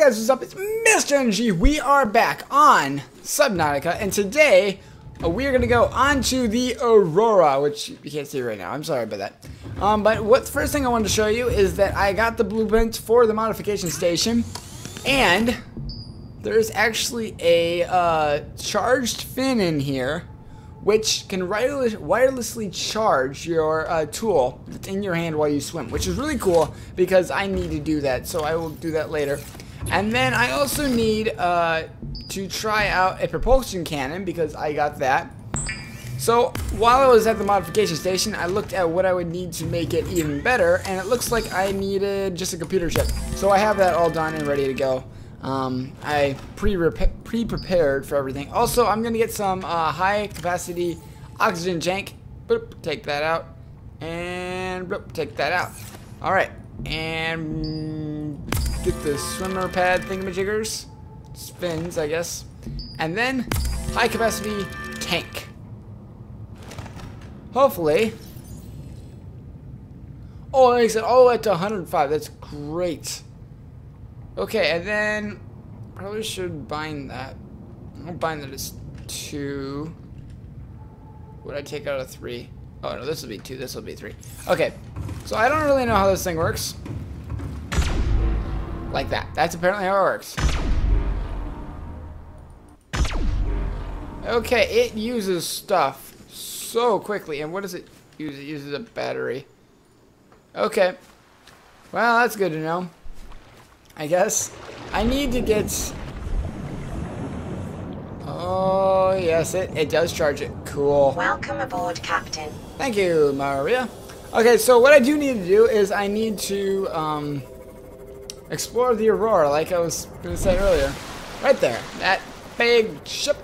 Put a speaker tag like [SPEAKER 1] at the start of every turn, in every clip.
[SPEAKER 1] guys, what's up? It's Mr. Energy. We are back on Subnautica, and today uh, we are going to go onto the Aurora, which you can't see right now. I'm sorry about that. Um, but what the first thing I wanted to show you is that I got the blueprint for the modification station, and there's actually a uh, charged fin in here which can wireless, wirelessly charge your uh, tool that's in your hand while you swim, which is really cool because I need to do that, so I will do that later. And then I also need uh, to try out a propulsion cannon because I got that. So while I was at the modification station, I looked at what I would need to make it even better, and it looks like I needed just a computer chip. So I have that all done and ready to go. Um, I pre-prepared for everything. Also, I'm going to get some uh, high-capacity oxygen tank. Boop, take that out. And boop, take that out. All right. And get the swimmer pad thingamajiggers. Spins, I guess. And then high-capacity tank. Hopefully. Oh, it makes it all the way to 105. That's great. Okay, and then probably should bind that. I'll bind that as two. Would I take out a three? Oh no, this will be two, this will be three. Okay, so I don't really know how this thing works. Like that. That's apparently how it works. Okay, it uses stuff so quickly. And what does it use? It uses a battery. Okay. Well, that's good to know. I guess. I need to get... Oh, yes, it, it does charge it. Cool.
[SPEAKER 2] Welcome aboard, Captain.
[SPEAKER 1] Thank you, Maria. Okay, so what I do need to do is I need to um, explore the Aurora, like I was going to say earlier. Right there. That big ship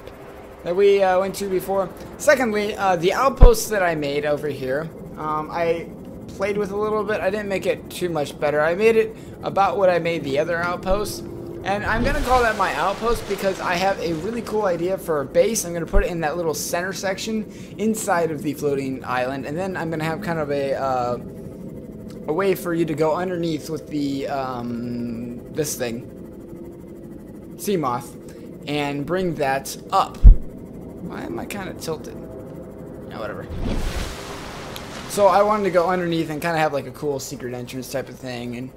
[SPEAKER 1] that we uh, went to before. Secondly, uh, the outposts that I made over here, um, I played with a little bit. I didn't make it too much better. I made it about what I made the other outposts. And I'm going to call that my outpost because I have a really cool idea for a base. I'm going to put it in that little center section inside of the floating island. And then I'm going to have kind of a, uh, a way for you to go underneath with the, um, this thing, Seamoth, and bring that up. Why am I kind of tilted? Yeah, whatever. So I wanted to go underneath and kind of have like a cool secret entrance type of thing and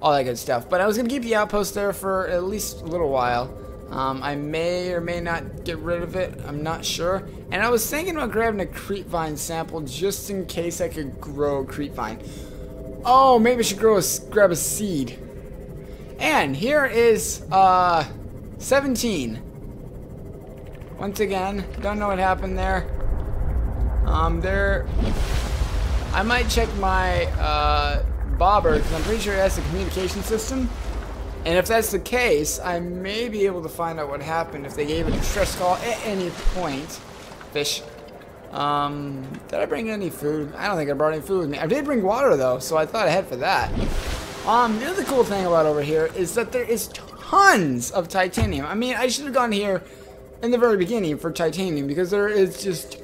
[SPEAKER 1] all that good stuff. But I was going to keep the outpost there for at least a little while. Um, I may or may not get rid of it. I'm not sure. And I was thinking about grabbing a creepvine sample just in case I could grow a creepvine. Oh, maybe I should grow a, grab a seed. And here is uh, 17. Once again, don't know what happened there. Um, there I might check my uh, bobber because I'm pretty sure it has a communication system. And if that's the case, I may be able to find out what happened if they gave a distress call at any point. Fish. Um, did I bring any food? I don't think I brought any food with me. I did bring water though, so I thought ahead for that. Um, the other cool thing about over here is that there is tons of titanium. I mean, I should have gone here in the very beginning for titanium because there is just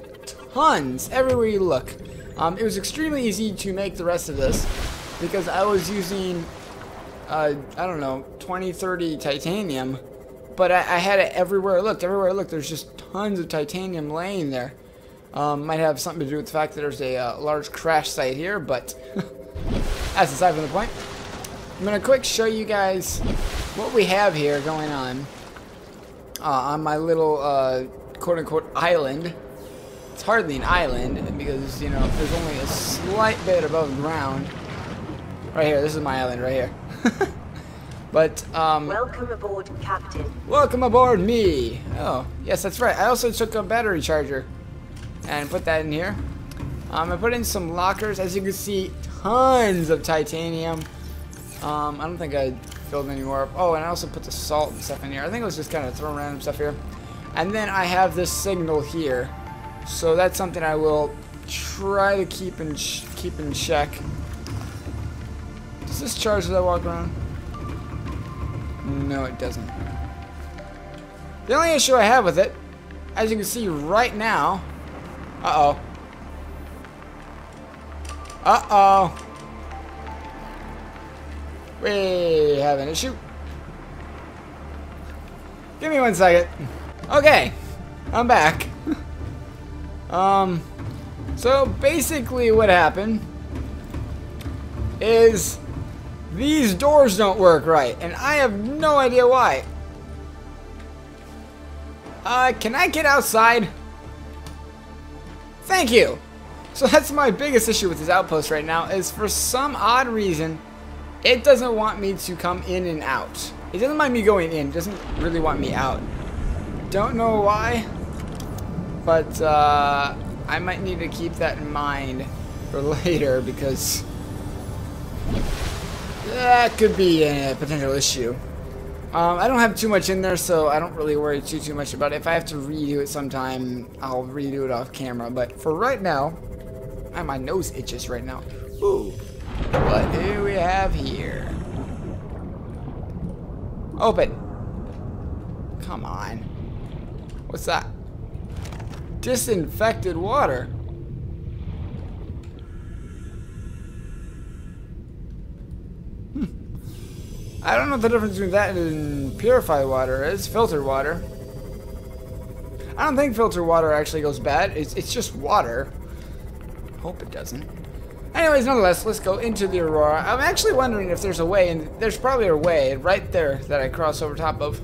[SPEAKER 1] tons everywhere you look. Um, it was extremely easy to make the rest of this because I was using, uh, I don't know, 20, 30 titanium, but I, I, had it everywhere I looked. Everywhere I looked, there's just tons of titanium laying there. Um, might have something to do with the fact that there's a uh, large crash site here, but that's aside from the point. I'm going to quick show you guys what we have here going on uh, on my little uh, quote-unquote island. It's hardly an island because, you know, there's only a slight bit above ground. Right here, this is my island right here. but, um...
[SPEAKER 2] Welcome aboard, Captain.
[SPEAKER 1] Welcome aboard me! Oh, yes, that's right. I also took a battery charger and put that in here. Um, I put in some lockers. As you can see, tons of titanium. Um, I don't think I filled any more up. Oh, and I also put the salt and stuff in here. I think it was just kind of throwing random stuff here. And then I have this signal here. So that's something I will try to keep in keep in check. Does this charge as I walk around? No, it doesn't. The only issue I have with it, as you can see right now, uh-oh. Uh-oh. We have an issue. Give me one second. Okay, I'm back. um, so basically what happened is these doors don't work right, and I have no idea why. Uh, can I get outside? Thank you. So that's my biggest issue with this outpost right now, is for some odd reason, it doesn't want me to come in and out. It doesn't mind me going in, doesn't really want me out. Don't know why, but uh, I might need to keep that in mind for later because that could be a potential issue. Um, I don't have too much in there, so I don't really worry too too much about it. If I have to redo it sometime, I'll redo it off camera. But for right now, my nose itches right now. Ooh. What do we have here? Open. Come on. What's that? Disinfected water. I don't know the difference between that and purified water is. Filtered water. I don't think filtered water actually goes bad. It's, it's just water. Hope it doesn't. Anyways, nonetheless, let's go into the Aurora. I'm actually wondering if there's a way, and there's probably a way right there that I cross over top of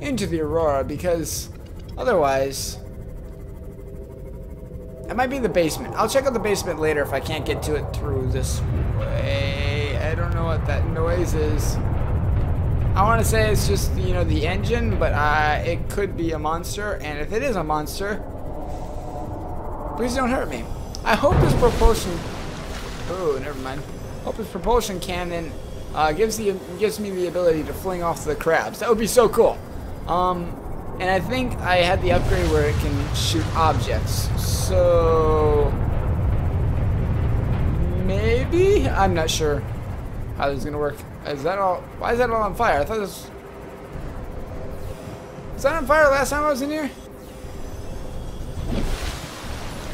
[SPEAKER 1] into the Aurora, because otherwise, it might be the basement. I'll check out the basement later if I can't get to it through this way. What that noise is. I want to say it's just, you know, the engine, but uh, it could be a monster, and if it is a monster, please don't hurt me. I hope this propulsion Oh, never mind. Hope this propulsion cannon uh, gives the gives me the ability to fling off the crabs. That would be so cool. Um, and I think I had the upgrade where it can shoot objects. So maybe I'm not sure how this is gonna work. Is that all? Why is that all on fire? I thought this. Was that on fire last time I was in here?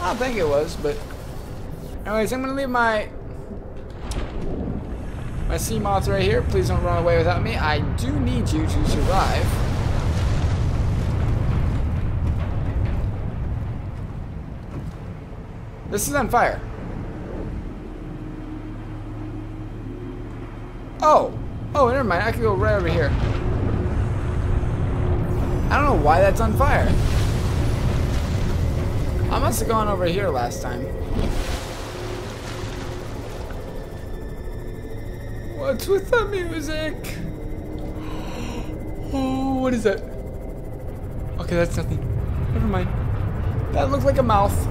[SPEAKER 1] I don't think it was, but Anyways, I'm gonna leave my my Seamoth right here. Please don't run away without me. I do need you to survive. This is on fire. Oh! Oh, never mind. I can go right over here. I don't know why that's on fire. I must have gone over here last time. What's with the music? Oh, what is that? Okay, that's nothing. Never mind. That looks like a mouth.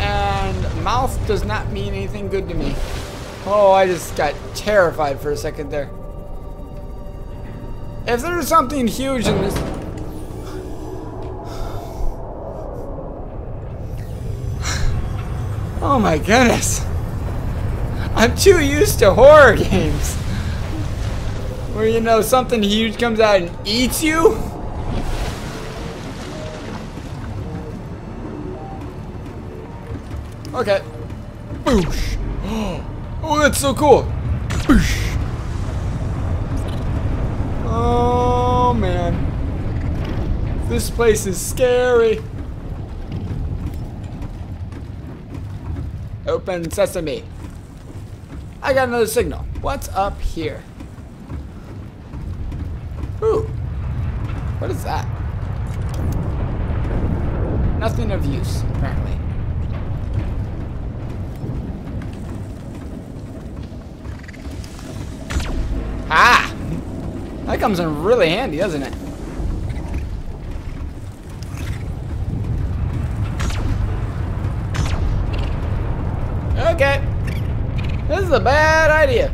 [SPEAKER 1] And mouth does not mean anything good to me. Oh, I just got terrified for a second there. If there's something huge in this... Oh my goodness. I'm too used to horror games. Where, you know, something huge comes out and eats you. Okay. Boosh. Oh, that's so cool. Boosh. Oh, man. This place is scary. Open sesame. I got another signal. What's up here? Ooh. What is that? Nothing of use, Comes in really handy, doesn't it? Okay. This is a bad idea.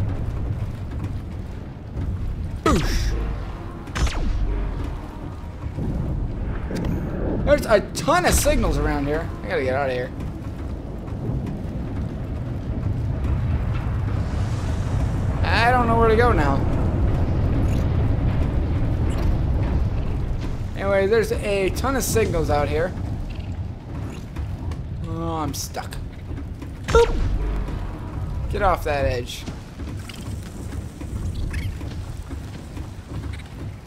[SPEAKER 1] There's a ton of signals around here. I gotta get out of here. I don't know where to go now. Anyway, there's a ton of signals out here. Oh, I'm stuck. Boop. Get off that edge.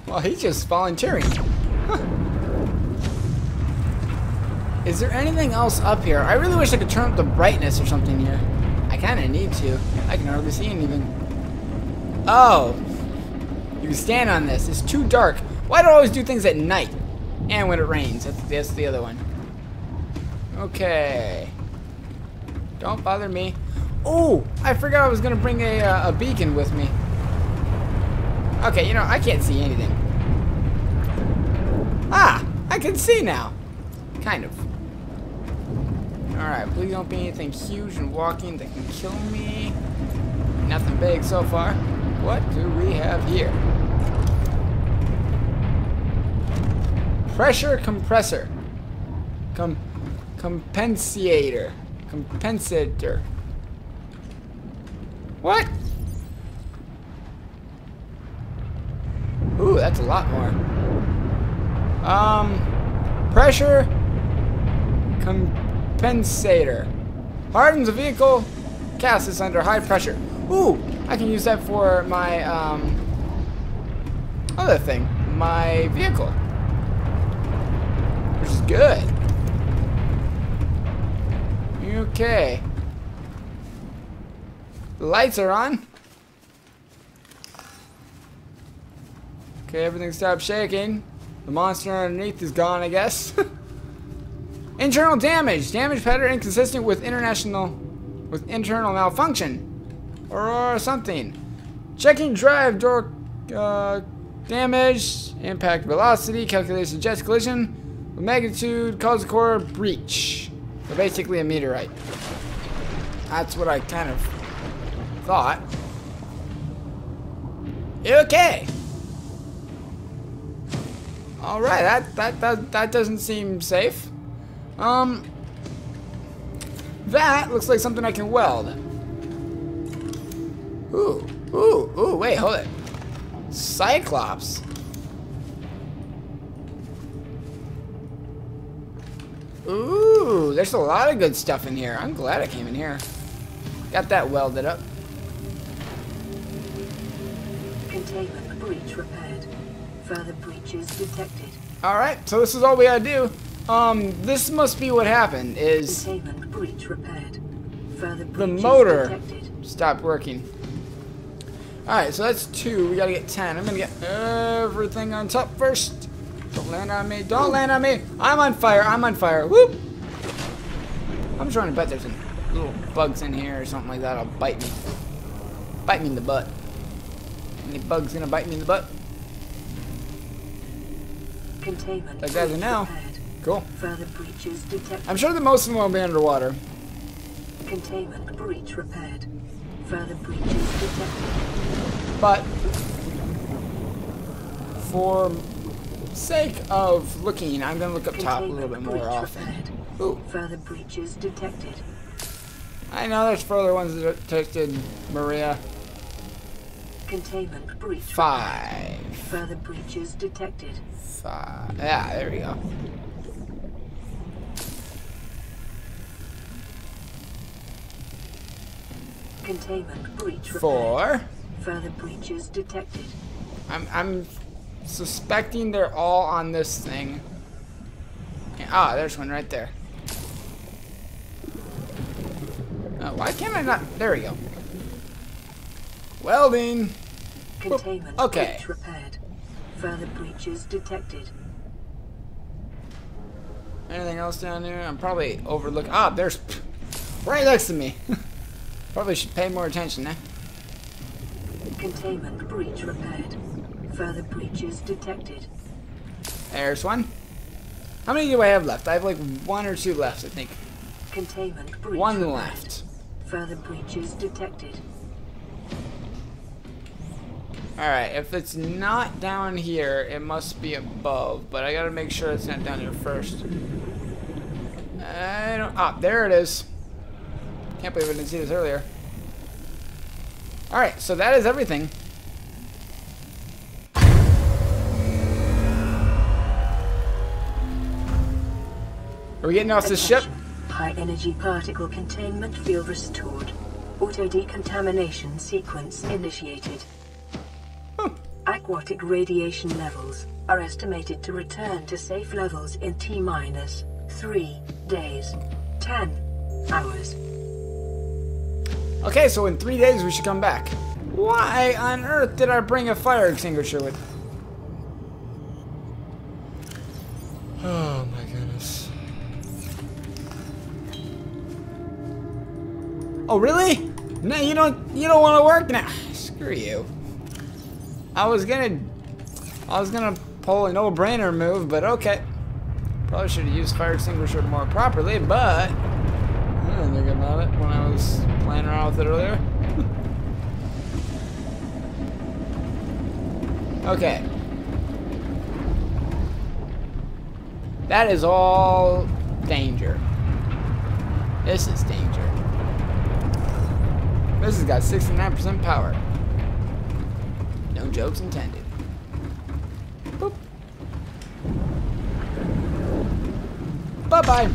[SPEAKER 1] Well, he's just volunteering. Is there anything else up here? I really wish I could turn up the brightness or something here. I kind of need to. I can hardly see anything. Oh. You can stand on this. It's too dark. Why do I always do things at night? And when it rains. That's, that's the other one. Okay. Don't bother me. Oh, I forgot I was going to bring a, uh, a beacon with me. Okay, you know, I can't see anything. Ah, I can see now. Kind of. Alright, please don't be anything huge and walking that can kill me. Nothing big so far. What do we have here? Pressure compressor. Com compensator. Compensator. What? Ooh, that's a lot more. Um, pressure compensator. Hardens a vehicle, casts this under high pressure. Ooh, I can use that for my, um, other thing. My vehicle. Which is good. Okay. The lights are on. Okay, everything stopped shaking. The monster underneath is gone, I guess. internal damage. Damage pattern inconsistent with international with internal malfunction. Or, something. Checking drive door uh, damage. Impact velocity. Calculation jet collision. Magnitude. Cause core breach. So basically a meteorite. That's what I kind of thought. Okay. All right, that that that that doesn't seem safe. Um, that looks like something I can weld. Ooh, ooh, ooh! Wait, hold it. Cyclops. Ooh, there's a lot of good stuff in here. I'm glad I came in here. Got that welded up.
[SPEAKER 2] Containment breach repaired. Further breaches detected.
[SPEAKER 1] Alright, so this is all we gotta do. Um, this must be what happened, is
[SPEAKER 2] Containment breach repaired. Further
[SPEAKER 1] the motor
[SPEAKER 2] detected.
[SPEAKER 1] stopped working. Alright, so that's two. We gotta get ten. I'm gonna get everything on top first. Don't land on me. Don't land on me. I'm on fire. I'm on fire. Whoop! I'm trying to bet there's some little bugs in here or something like that. I'll bite me. Bite me in the butt. Any bugs gonna bite me in the butt?
[SPEAKER 2] Containment
[SPEAKER 1] Like that now. Cool.
[SPEAKER 2] Further breaches detected.
[SPEAKER 1] I'm sure that most of them will be underwater.
[SPEAKER 2] Containment breach repaired. Further breaches detected.
[SPEAKER 1] But for sake of looking, I'm gonna look up top a little bit more often. Ooh,
[SPEAKER 2] Further breaches detected.
[SPEAKER 1] I know there's further ones detected, Maria.
[SPEAKER 2] Containment breach.
[SPEAKER 1] Five.
[SPEAKER 2] Further breaches detected.
[SPEAKER 1] Five. Yeah, there we go.
[SPEAKER 2] Containment breach repaired.
[SPEAKER 1] Four.
[SPEAKER 2] Further breaches detected.
[SPEAKER 1] I'm I'm suspecting they're all on this thing. Ah, there's one right there. Uh, why can't I not? There we go. Welding.
[SPEAKER 2] Containment
[SPEAKER 1] okay.
[SPEAKER 2] breach repaired. Further breaches detected.
[SPEAKER 1] Anything else down there? I'm probably overlooking. Ah, there's right next to me. probably should pay more attention, eh?
[SPEAKER 2] Containment breach repaired. Further breaches detected.
[SPEAKER 1] There's one. How many do I have left? I have like one or two left, I think.
[SPEAKER 2] Containment breach
[SPEAKER 1] One left.
[SPEAKER 2] Further breaches detected.
[SPEAKER 1] Alright, if it's not down here, it must be above, but I gotta make sure it's not down here first. I don't. Ah, there it is. Can't believe I didn't see this earlier. Alright, so that is everything. Are we getting off this ship?
[SPEAKER 2] High energy particle containment field restored. Auto decontamination sequence initiated. Aqua aquatic radiation levels are estimated to return to safe levels in T minus 3 days, 10 hours.
[SPEAKER 1] Okay, so in three days we should come back. Why on earth did I bring a fire extinguisher with? Oh really? No, you don't. You don't want to work now. Screw you. I was gonna. I was gonna pull a no-brainer move, but okay. Probably should have used fire extinguisher more properly, but I didn't think about it when I was playing around with it earlier. okay. That is all danger. This is danger. This has got 69% power. No jokes intended. Boop. Bye-bye.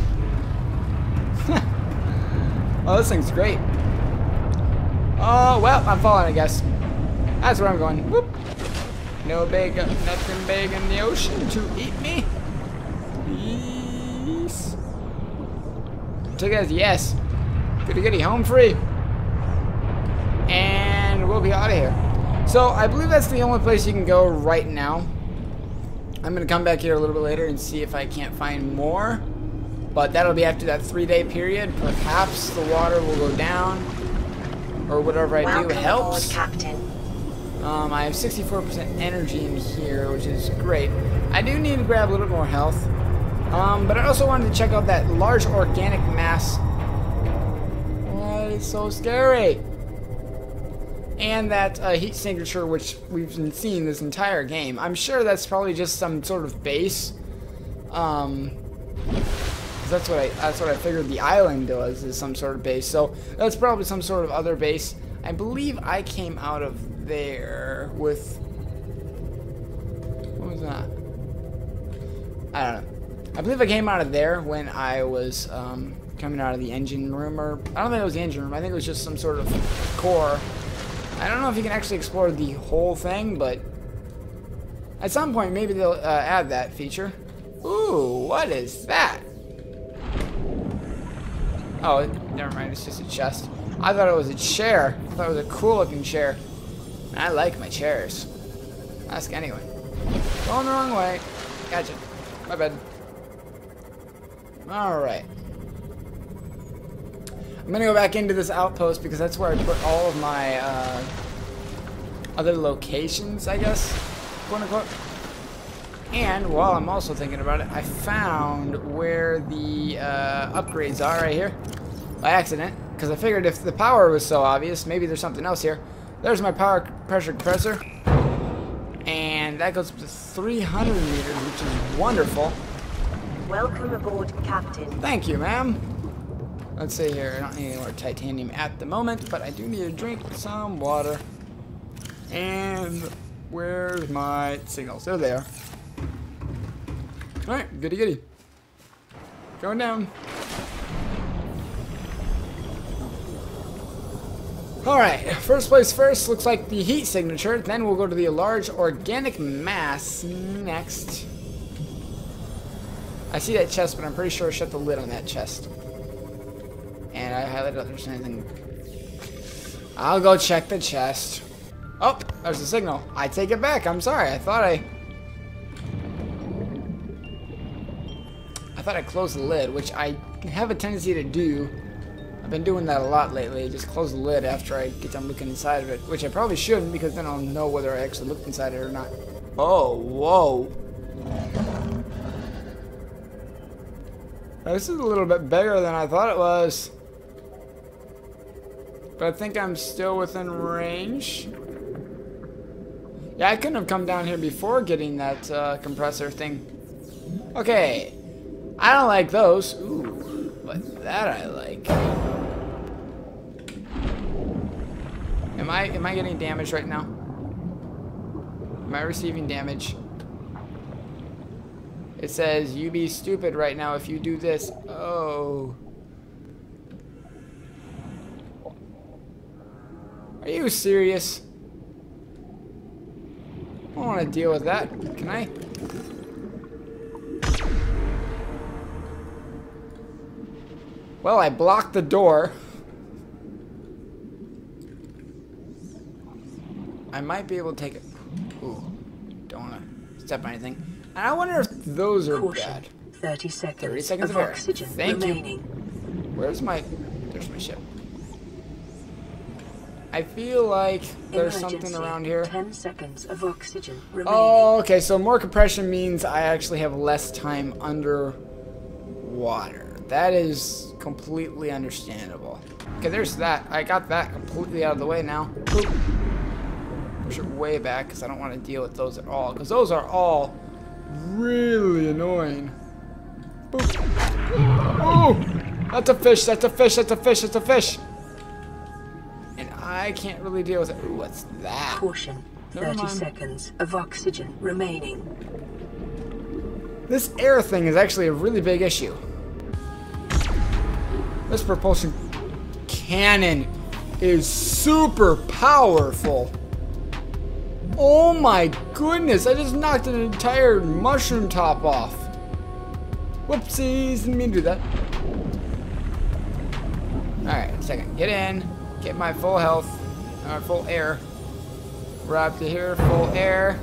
[SPEAKER 1] oh, this thing's great. Oh, well, I'm falling, I guess. That's where I'm going. Whoop. No big, nothing big in the ocean to eat me. Yes. Took it as yes. Goody goody, home free. Be out of here. So, I believe that's the only place you can go right now. I'm going to come back here a little bit later and see if I can't find more. But that'll be after that three-day period. Perhaps the water will go down. Or whatever I
[SPEAKER 2] Welcome
[SPEAKER 1] do helps.
[SPEAKER 2] aboard, Captain.
[SPEAKER 1] Um, I have 64% energy in here, which is great. I do need to grab a little bit more health. Um, but I also wanted to check out that large organic mass. Why it's so scary? And that uh, heat signature, which we've been seeing this entire game. I'm sure that's probably just some sort of base. Um, that's what I that's what I figured the island was is some sort of base. So that's probably some sort of other base. I believe I came out of there with what was that? I don't know. I believe I came out of there when I was um, coming out of the engine room, or I don't think it was the engine room. I think it was just some sort of core. I don't know if you can actually explore the whole thing, but at some point maybe they'll uh, add that feature. Ooh, what is that? Oh, never mind. It's just a chest. I thought it was a chair. I thought it was a cool looking chair. I like my chairs. Ask anyone. Going the wrong way. Gotcha. My bad. Alright. I'm gonna go back into this outpost because that's where I put all of my uh, other locations, I guess, quote unquote. And while I'm also thinking about it, I found where the uh, upgrades are right here by accident because I figured if the power was so obvious, maybe there's something else here. There's my power pressure compressor, and that goes up to 300 meters, which is wonderful.
[SPEAKER 2] Welcome aboard, Captain.
[SPEAKER 1] Thank you, ma'am. Let's see here. I don't need any more titanium at the moment, but I do need to drink some water. And where's my signals? There they are. Alright, goody goody. Going down. Alright, first place first looks like the heat signature. Then we'll go to the large organic mass next. I see that chest, but I'm pretty sure I shut the lid on that chest. And I highlighted if there's anything. I'll go check the chest. Oh, there's a signal. I take it back. I'm sorry. I thought I... I thought I closed the lid, which I have a tendency to do. I've been doing that a lot lately. Just close the lid after I get done looking inside of it, which I probably shouldn't because then I'll know whether I actually looked inside it or not. Oh, whoa. This is a little bit bigger than I thought it was. But I think I'm still within range. Yeah, I couldn't have come down here before getting that uh, compressor thing. Okay. I don't like those. Ooh, but that I like. Am I am I getting damage right now? Am I receiving damage? It says, you be stupid right now if you do this. Oh. Are you serious? I don't want to deal with that. Can I? Well, I blocked the door. I might be able to take it. Ooh, don't want to step on anything. And I wonder if those are
[SPEAKER 2] Caution.
[SPEAKER 1] bad.
[SPEAKER 2] 30 seconds,
[SPEAKER 1] 30 seconds
[SPEAKER 2] of
[SPEAKER 1] of air.
[SPEAKER 2] oxygen
[SPEAKER 1] Thank you. Where's my... There's my ship. I feel like there's something around here.
[SPEAKER 2] 10 seconds of oxygen remaining.
[SPEAKER 1] Oh, okay, so more compression means I actually have less time under water. That is completely understandable. Okay, there's that. I got that completely out of the way now. Push it way back because I don't want to deal with those at all. Because those are all really annoying. Boop. Oh! That's a fish, that's a fish, that's a fish, that's a fish! I can't really deal with it. Ooh, what's that?
[SPEAKER 2] Caution.
[SPEAKER 1] Never
[SPEAKER 2] 30
[SPEAKER 1] mind.
[SPEAKER 2] seconds of oxygen remaining.
[SPEAKER 1] This air thing is actually a really big issue. This propulsion cannon is super powerful. Oh my goodness, I just knocked an entire mushroom top off. Whoopsies, didn't mean to do that. Alright, second. Get in, get my full health, or full air. We're up to here, full air.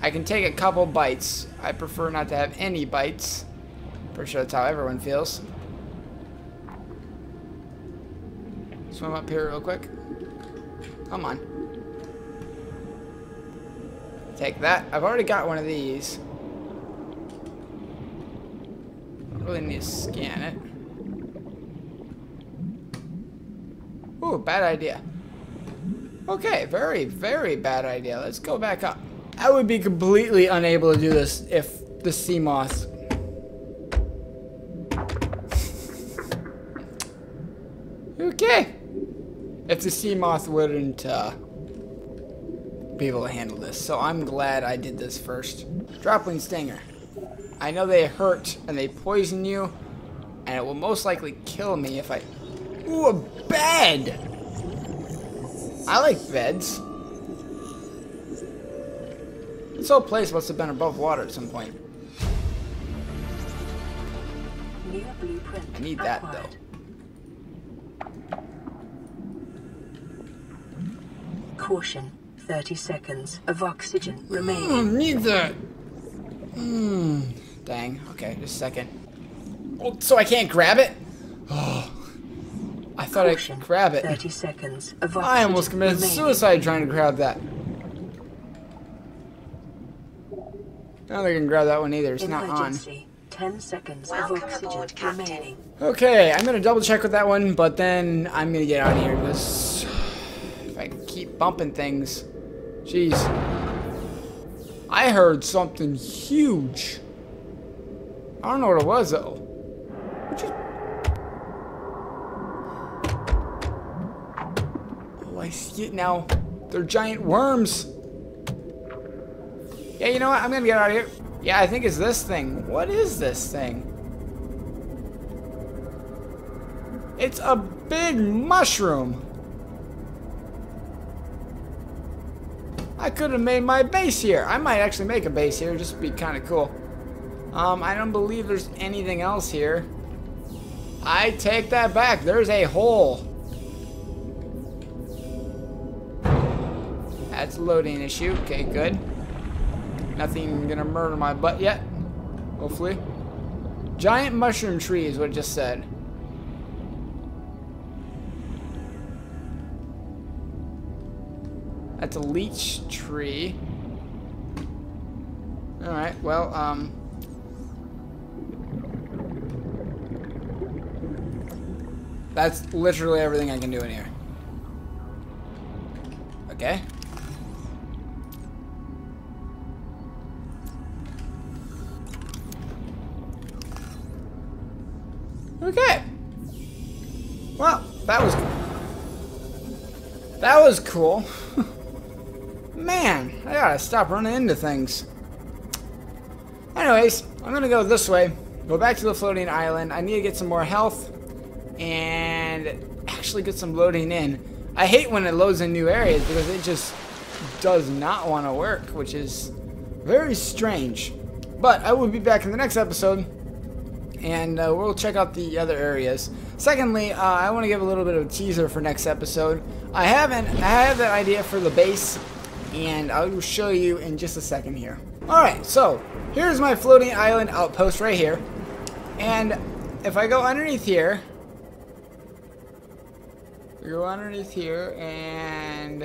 [SPEAKER 1] I can take a couple bites. I prefer not to have any bites. Pretty sure that's how everyone feels. Swim up here real quick. Come on. Take that. I've already got one of these. Don't really need to scan it. Ooh, bad idea. Okay, very, very bad idea. Let's go back up. I would be completely unable to do this if the Seamoth. okay. If the Seamoth wouldn't uh, be able to handle this. So I'm glad I did this first. Dropling Stinger. I know they hurt and they poison you, and it will most likely kill me if I. Ooh, a bed! I like beds. This whole place must have been above water at some point. I need that,
[SPEAKER 2] though. Caution. 30 seconds of oxygen remaining.
[SPEAKER 1] Mm, need that. Hmm. Dang. Okay, just a second. Oh, so I can't grab it? Oh. I thought I
[SPEAKER 2] Caution.
[SPEAKER 1] could grab it.
[SPEAKER 2] 30 seconds of oxygen
[SPEAKER 1] I almost committed
[SPEAKER 2] remaining.
[SPEAKER 1] suicide trying to grab that. I don't think I can grab that one either. It's not on.
[SPEAKER 2] 10 seconds
[SPEAKER 3] Welcome
[SPEAKER 2] of oxygen
[SPEAKER 3] aboard, Captain.
[SPEAKER 2] remaining.
[SPEAKER 1] Okay, I'm gonna double check with that one, but then I'm gonna get out of here because if I keep bumping things, jeez. I heard something huge. I don't know what it was though. What you- It now. They're giant worms. Yeah, you know what? I'm gonna get out of here. Yeah, I think it's this thing. What is this thing? It's a big mushroom. I could have made my base here. I might actually make a base here, just be kind of cool. Um, I don't believe there's anything else here. I take that back. There's a hole. That's a loading issue. Okay, good. Nothing gonna murder my butt yet. Hopefully. Giant mushroom tree is what it just said. That's a leech tree. Alright, well, um... That's literally everything I can do in here. Okay. Okay. Well, that was that was cool. Man, I gotta stop running into things. Anyways, I'm gonna go this way. Go back to the floating island. I need to get some more health and actually get some loading in. I hate when it loads in new areas because it just does not want to work, which is very strange. But I will be back in the next episode, and uh, we'll check out the other areas. Secondly, uh, I want to give a little bit of a teaser for next episode. I haven't, I have an idea for the base, and I will show you in just a second here. Alright, so here's my floating island outpost right here. And if I go underneath here, go underneath here, and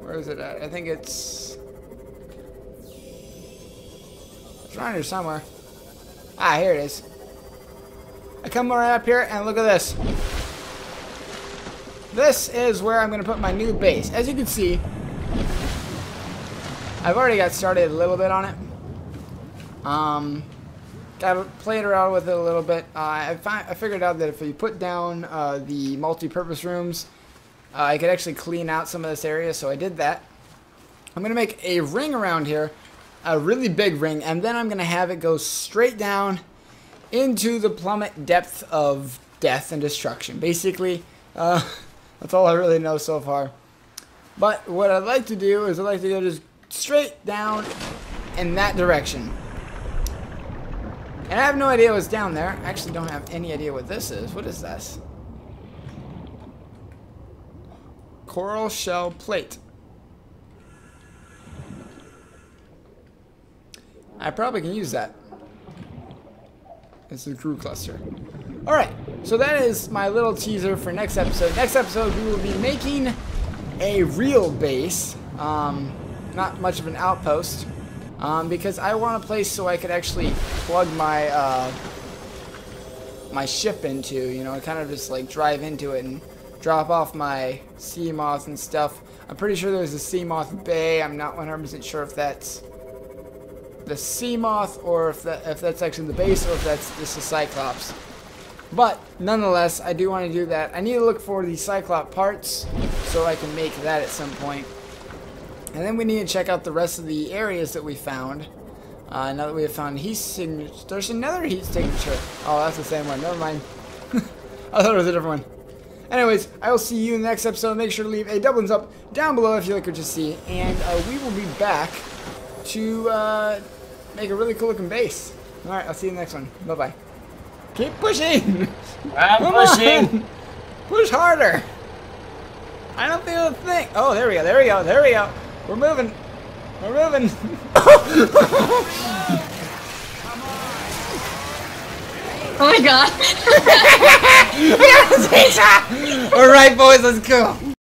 [SPEAKER 1] where is it at? I think it's it's around here somewhere. Ah, here it is. I come right up here and look at this. This is where I'm going to put my new base. As you can see, I've already got started a little bit on it. Um, got played around with it a little bit. Uh, I, I figured out that if you put down uh, the multi-purpose rooms, uh, I could actually clean out some of this area, so I did that. I'm going to make a ring around here, a really big ring, and then I'm going to have it go straight down into the plummet depth of death and destruction. Basically, uh, that's all I really know so far. But what I'd like to do is I'd like to go just straight down in that direction. And I have no idea what's down there. I actually don't have any idea what this is. What is this? Coral shell plate. I probably can use that. It's a crew cluster. Alright, so that is my little teaser for next episode. Next episode, we will be making a real base. Um, not much of an outpost. Um, because I want a place so I could actually plug my, uh, my ship into, you know, kind of just like drive into it and drop off my Seamoth and stuff. I'm pretty sure there's a Seamoth Bay. I'm not 100% sure if that's the Seamoth or if that if that's actually the base or if that's just a Cyclops. But nonetheless, I do want to do that. I need to look for the Cyclops parts so I can make that at some point. And then we need to check out the rest of the areas that we found. Uh, now that we have found heat signature, there's another heat signature. Oh, that's the same one. Never mind. I thought it was a different one. Anyways, I will see you in the next episode. Make sure to leave a double up down below if you like what you see. And uh, we will be back to uh, make a really cool looking base. Alright, I'll see you in the next one. Bye-bye. Keep pushing!
[SPEAKER 3] I'm
[SPEAKER 1] Come
[SPEAKER 3] pushing!
[SPEAKER 1] on. Push harder! I don't feel a thing. Oh, there we go, there we go, there we go. We're moving. We're moving.
[SPEAKER 4] Oh my god.
[SPEAKER 1] Alright, boys, let's go.